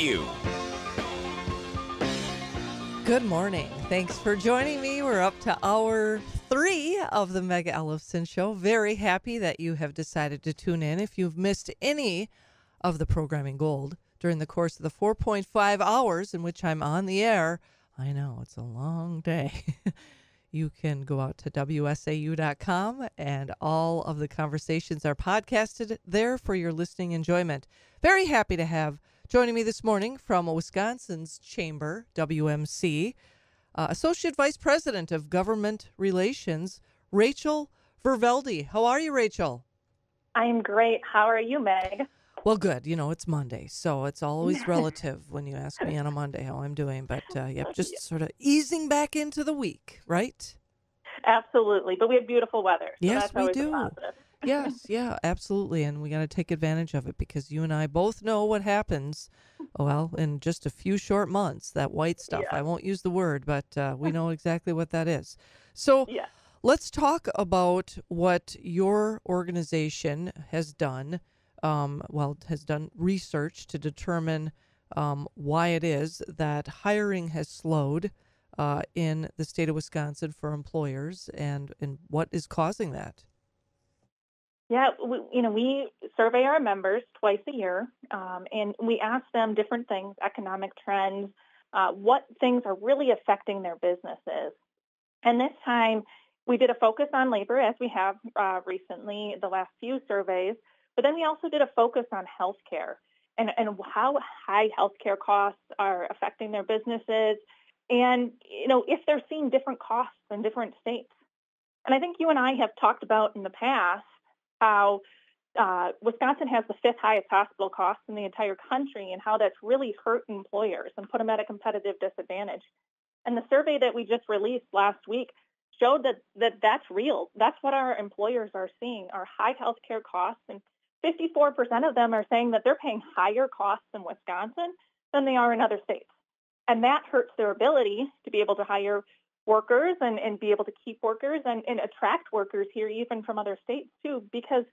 you. Good morning. Thanks for joining me. We're up to hour three of the Meg Ellefson Show. Very happy that you have decided to tune in. If you've missed any of the programming gold during the course of the 4.5 hours in which I'm on the air, I know it's a long day. you can go out to WSAU.com and all of the conversations are podcasted there for your listening enjoyment. Very happy to have joining me this morning from Wisconsin's Chamber, WMC, uh, Associate Vice President of Government Relations, Rachel Ver Velde. How are you, Rachel? I'm great. How are you, Meg? Well, good. You know, it's Monday, so it's always relative when you ask me on a Monday how I'm doing. But uh, yep, just sort of easing back into the week, right? Absolutely. But we have beautiful weather. So yes, we do. Yes, yeah, absolutely. And we got to take advantage of it because you and I both know what happens. Well, in just a few short months, that white stuff. Yeah. I won't use the word, but uh, we know exactly what that is. So Yeah. let's talk about what your organization has done. Um, well, has done research to determine um, why it is that hiring has slowed uh, in the state of Wisconsin for employers, and and what is causing that. Yeah, we, you know, we survey our members twice a year, um, and we ask them different things, economic trends, uh, what things are really affecting their businesses. And this time, we did a focus on labor, as we have uh, recently, the last few surveys, but then we also did a focus on healthcare and, and how high healthcare costs are affecting their businesses, and you know if they're seeing different costs in different states. And I think you and I have talked about in the past how uh, Wisconsin has the fifth highest hospital costs in the entire country and how that's really hurt employers and put them at a competitive disadvantage. And the survey that we just released last week showed that, that that's real. That's what our employers are seeing are high healthcare costs. And 54% of them are saying that they're paying higher costs in Wisconsin than they are in other states. And that hurts their ability to be able to hire workers and, and be able to keep workers and, and attract workers here, even from other states too, because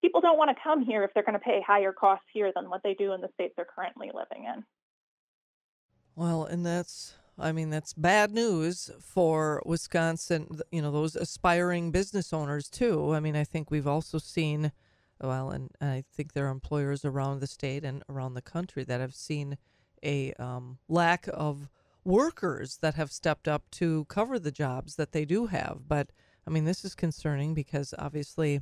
people don't want to come here if they're going to pay higher costs here than what they do in the states they're currently living in. Well, and that's, I mean, that's bad news for Wisconsin, you know, those aspiring business owners too. I mean, I think we've also seen, well, and I think there are employers around the state and around the country that have seen a um, lack of workers that have stepped up to cover the jobs that they do have. But I mean, this is concerning because obviously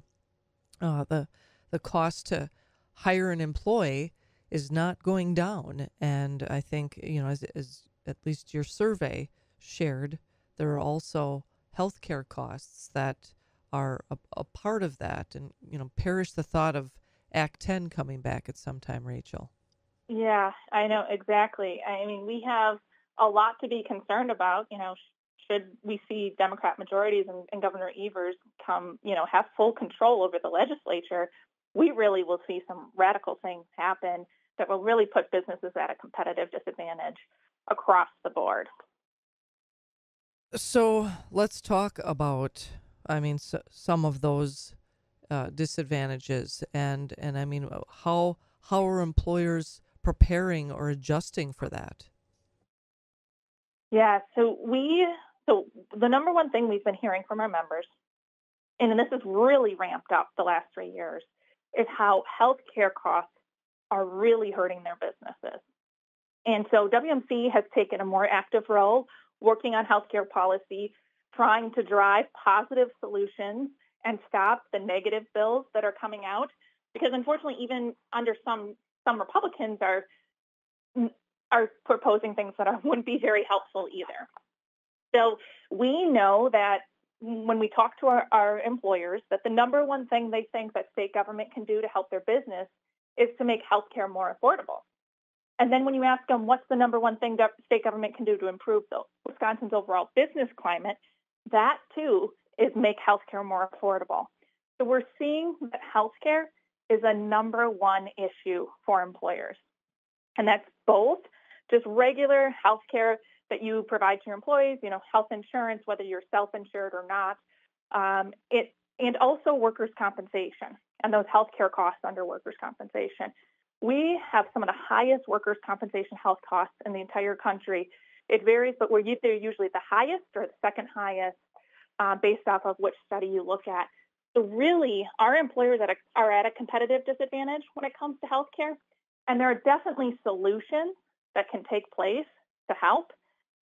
uh, the the cost to hire an employee is not going down. And I think, you know, as, as at least your survey shared, there are also healthcare costs that are a, a part of that. And, you know, perish the thought of Act 10 coming back at some time, Rachel. Yeah, I know exactly. I mean, we have a lot to be concerned about. You know, should we see Democrat majorities and, and Governor Evers come, you know, have full control over the legislature, we really will see some radical things happen that will really put businesses at a competitive disadvantage across the board. So let's talk about, I mean, s some of those uh, disadvantages, and and I mean, how how are employers preparing or adjusting for that? Yeah, so we so the number one thing we've been hearing from our members, and this has really ramped up the last three years, is how healthcare costs are really hurting their businesses. And so WMC has taken a more active role working on healthcare policy, trying to drive positive solutions and stop the negative bills that are coming out. Because unfortunately, even under some some Republicans are are proposing things that are, wouldn't be very helpful either. So we know that when we talk to our, our employers, that the number one thing they think that state government can do to help their business is to make healthcare more affordable. And then when you ask them what's the number one thing gov- state government can do to improve the, Wisconsin's overall business climate, that too is make healthcare more affordable. So we're seeing that healthcare is a number one issue for employers. And that's both just regular healthcare that you provide to your employees, you know, health insurance, whether you're self-insured or not, um, it and also workers' compensation and those healthcare costs under workers' compensation. we have some of the highest workers' compensation health costs in the entire country. It varies, but we're usually the highest or the second highest uh, based off of which study you look at. So really, our employers are at a competitive disadvantage when it comes to healthcare, and there are definitely solutions that can take place to help.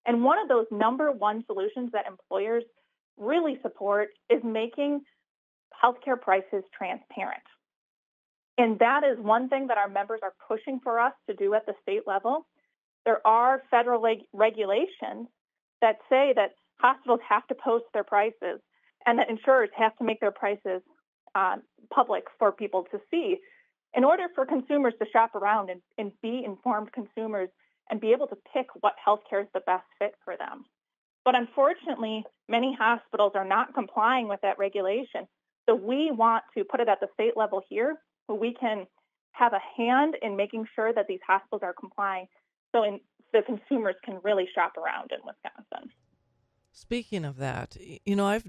And one of those number one solutions that employers really support is making healthcare prices transparent. And that is one thing that our members are pushing for us to do at the state level. There are federal leg- regulations that say that hospitals have to post their prices and that insurers have to make their prices uh, public for people to see in order for consumers to shop around and, and be informed consumers and be able to pick what healthcare is the best fit for them. But unfortunately, many hospitals are not complying with that regulation. So we want to put it at the state level here where we can have a hand in making sure that these hospitals are complying so in, the consumers can really shop around in Wisconsin. Speaking of that, you know, I've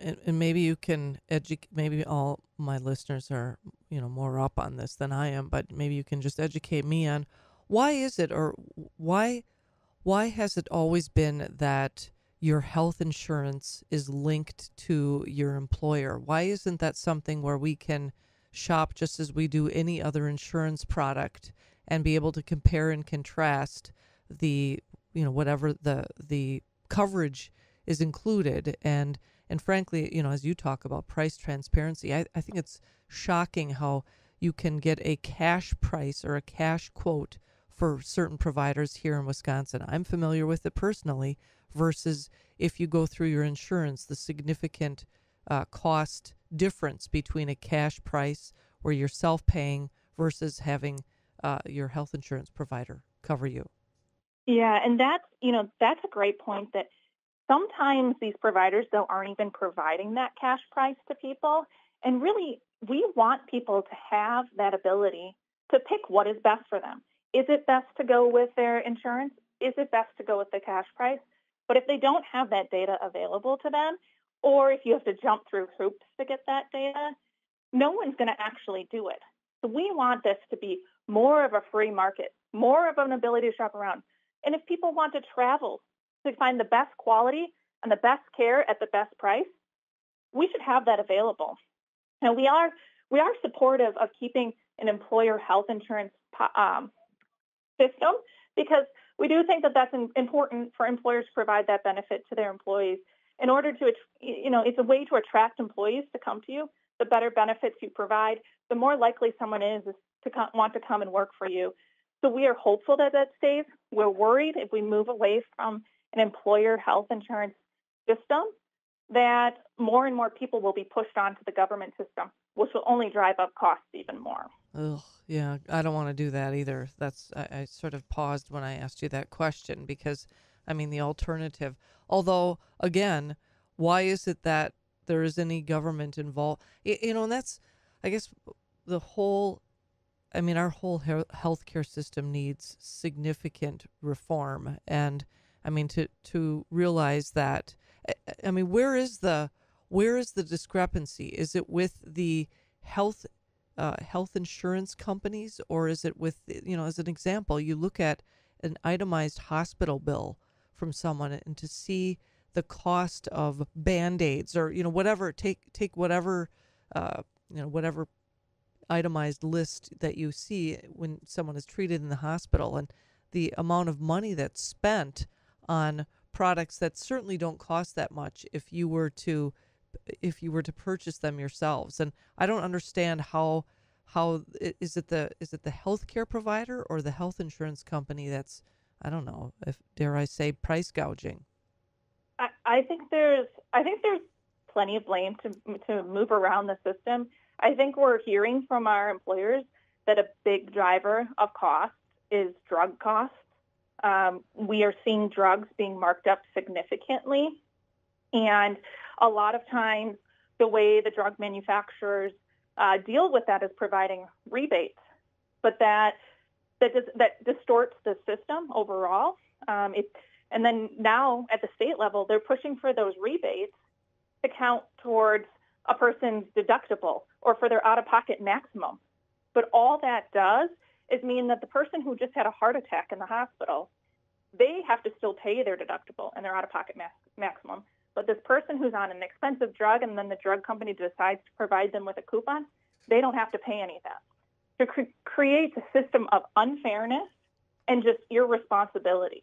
and, and maybe you can educate maybe all my listeners are, you know, more up on this than I am, but maybe you can just educate me on why is it or why why has it always been that your health insurance is linked to your employer? Why isn't that something where we can shop just as we do any other insurance product and be able to compare and contrast the you know whatever the the coverage is included and and frankly you know as you talk about price transparency I, I think it's shocking how you can get a cash price or a cash quote for certain providers here in Wisconsin. I'm familiar with it personally versus if you go through your insurance, the significant uh, cost difference between a cash price where you're self paying versus having uh, your health insurance provider cover you. Yeah, and that's you know that's a great point that sometimes these providers though aren't even providing that cash price to people, and really we want people to have that ability to pick what is best for them. Is it best to go with their insurance? Is it best to go with the cash price? But if they don't have that data available to them, or if you have to jump through hoops to get that data, no one's going to actually do it. So we want this to be more of a free market, more of an ability to shop around. And if people want to travel to find the best quality and the best care at the best price, we should have that available. Now we are we are supportive of keeping an employer health insurance um, system because we do think that that's important for employers to provide that benefit to their employees in order to, you know, it's a way to attract employees to come to you. The better benefits you provide, the more likely someone is, to come, want to come and work for you. So we are hopeful that that stays. We're worried if we move away from an employer health insurance system that more and more people will be pushed onto the government system, which will only drive up costs even more. Ugh, yeah, I don't want to do that either. That's I, I sort of paused when I asked you that question because I mean the alternative. Although again, why is it that there is any government involved? You, you know, and that's I guess the whole. I mean, our whole he- healthcare system needs significant reform, and I mean to to realize that. I, I mean, where is the where is the discrepancy? Is it with the health uh, health insurance companies, or is it with you know, as an example, you look at an itemized hospital bill from someone and to see the cost of band-aids or you know whatever take take whatever uh, you know whatever itemized list that you see when someone is treated in the hospital and the amount of money that's spent on products that certainly don't cost that much if you were to if you were to purchase them yourselves. And I don't understand how how is it the is it the healthcare provider or the health insurance company that's I don't know if dare I say price gouging. I, I think there's I think there's plenty of blame to to move around the system. I think we're hearing from our employers that a big driver of cost is drug costs. Um, we are seeing drugs being marked up significantly, and a lot of times the way the drug manufacturers uh, deal with that is providing rebates, but that that, that distorts the system overall. Um, it, and then now at the state level, they're pushing for those rebates to count towards a person's deductible or for their out-of-pocket maximum. But all that does is mean that the person who just had a heart attack in the hospital, they have to still pay their deductible and their out-of-pocket max- maximum. But this person who's on an expensive drug and then the drug company decides to provide them with a coupon, they don't have to pay any of that. It cre- creates a system of unfairness and just irresponsibility.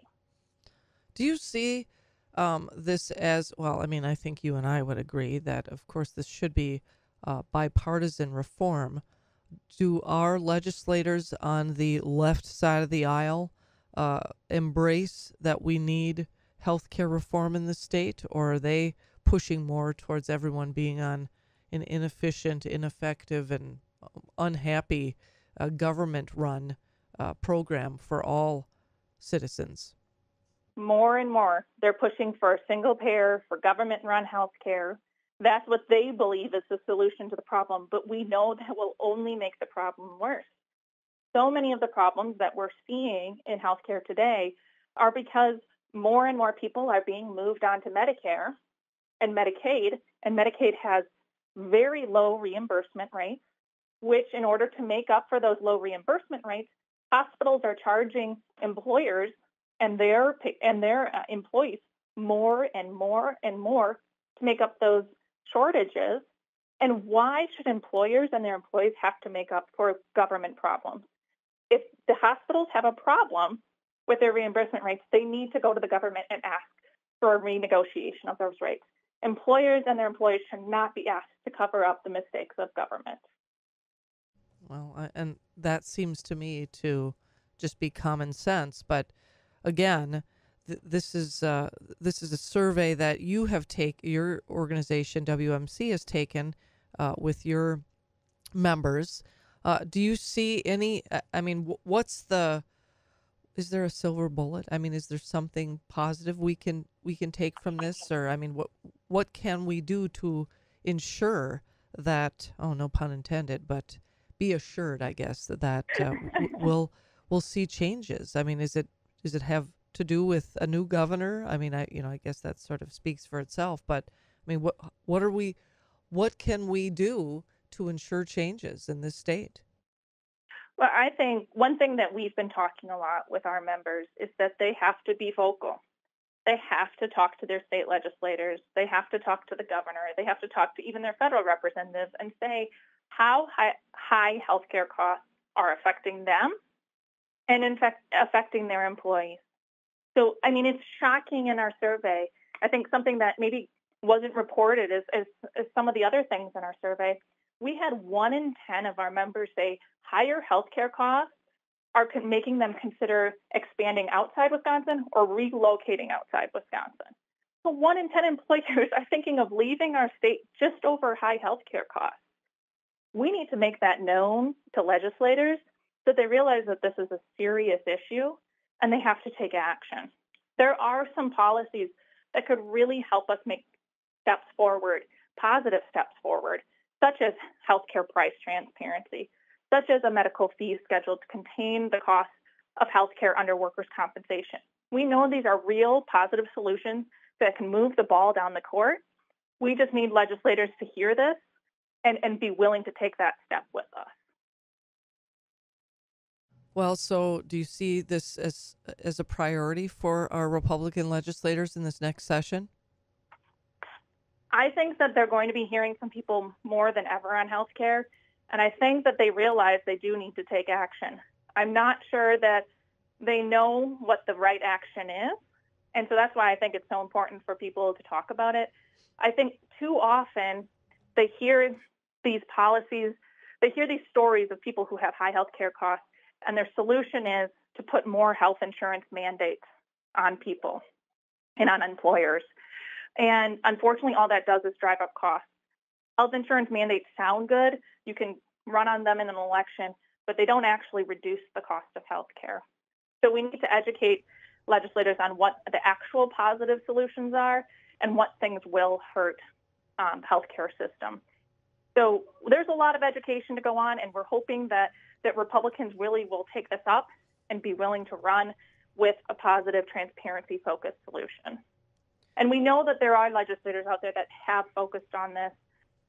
Do you see um, this as well? I mean, I think you and I would agree that, of course, this should be uh, bipartisan reform. Do our legislators on the left side of the aisle uh, embrace that we need health care reform in the state, or are they pushing more towards everyone being on an inefficient, ineffective, and unhappy uh, government run uh, program for all citizens? More and more, they're pushing for a single payer, for government run health care. That's what they believe is the solution to the problem, but we know that will only make the problem worse. So many of the problems that we're seeing in healthcare today are because more and more people are being moved on to Medicare and Medicaid, and Medicaid has very low reimbursement rates, which, in order to make up for those low reimbursement rates, hospitals are charging employers and their and their uh, employees more and more and more to make up those shortages. And why should employers and their employees have to make up for government problems? If the hospitals have a problem with their reimbursement rates, they need to go to the government and ask for a renegotiation of those rates. Employers and their employees should not be asked to cover up the mistakes of government. Well, and that seems to me to just be common sense. But again, th- this is uh, this is a survey that you have taken. Your organization WMC has taken uh, with your members. Uh, do you see any? I mean, what's the is there a silver bullet? I mean, is there something positive we can we can take from this, or I mean, what what can we do to ensure that? Oh, no pun intended, but be assured, I guess, that that uh, we'll we'll see changes. I mean, is it does it have to do with a new governor? I mean, I you know, I guess that sort of speaks for itself. But I mean, what what are we? What can we do to ensure changes in this state? Well, I think one thing that we've been talking a lot with our members is that they have to be vocal. They have to talk to their state legislators. They have to talk to the governor. They have to talk to even their federal representatives and say how high, high healthcare costs are affecting them and, in fact, affecting their employees. So, I mean, it's shocking in our survey. I think something that maybe wasn't reported is, is, is some of the other things in our survey we had one in 10 of our members say higher healthcare costs are con- making them consider expanding outside Wisconsin or relocating outside Wisconsin. So one in 10 employers are thinking of leaving our state just over high healthcare costs. We need to make that known to legislators so they realize that this is a serious issue and they have to take action. There are some policies that could really help us make steps forward, positive steps forward, such as healthcare price transparency, such as a medical fee schedule to contain the cost of healthcare under workers' compensation. We know these are real positive solutions that can move the ball down the court. We just need legislators to hear this and, and be willing to take that step with us. Well, so do you see this as as a priority for our Republican legislators in this next session? I think that they're going to be hearing from people more than ever on health care, and I think that they realize they do need to take action. I'm not sure that they know what the right action is, and so that's why I think it's so important for people to talk about it. I think too often they hear these policies, they hear these stories of people who have high health care costs, and their solution is to put more health insurance mandates on people and on employers. And unfortunately, all that does is drive up costs. Health insurance mandates sound good. You can run on them in an election, but they don't actually reduce the cost of health care. So we need to educate legislators on what the actual positive solutions are and what things will hurt um, healthcare system. So there's a lot of education to go on, and we're hoping that that Republicans really will take this up and be willing to run with a positive, transparency-focused solution. And we know that there are legislators out there that have focused on this.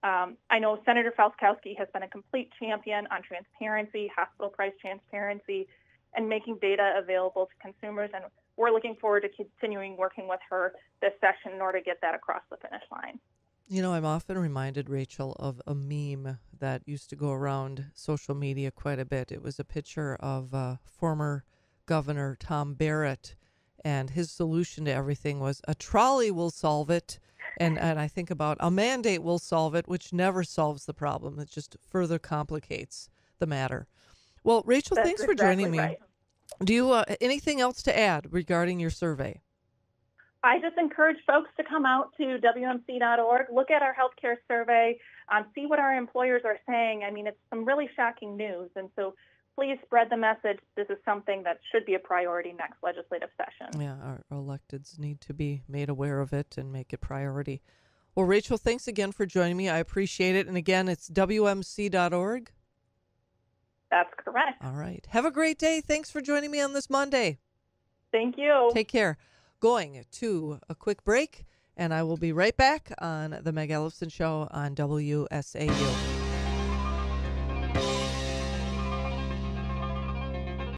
Um, I know Senator Felzkowski has been a complete champion on transparency, hospital price transparency, and making data available to consumers. And we're looking forward to continuing working with her this session in order to get that across the finish line. You know, I'm often reminded, Rachel, of a meme that used to go around social media quite a bit. It was a picture of uh, former Governor Tom Barrett, and his solution to everything was a trolley will solve it. And, and I think about a mandate will solve it, which never solves the problem. It just further complicates the matter. Well, Rachel, That's thanks for joining me. right. Do you uh, anything else to add regarding your survey? I just encourage folks to come out to WMC.org, look at our healthcare survey, um, see what our employers are saying. I mean, it's some really shocking news. And so please spread the message. This is something that should be a priority next legislative session. Yeah, our electeds need to be made aware of it and make it priority. Well, Rachel, thanks again for joining me. I appreciate it. And again, it's WMC.org. That's correct. All right. Have a great day. Thanks for joining me on this Monday. Thank you. Take care. Going to a quick break, and I will be right back on the Meg Ellefson Show on WSAU.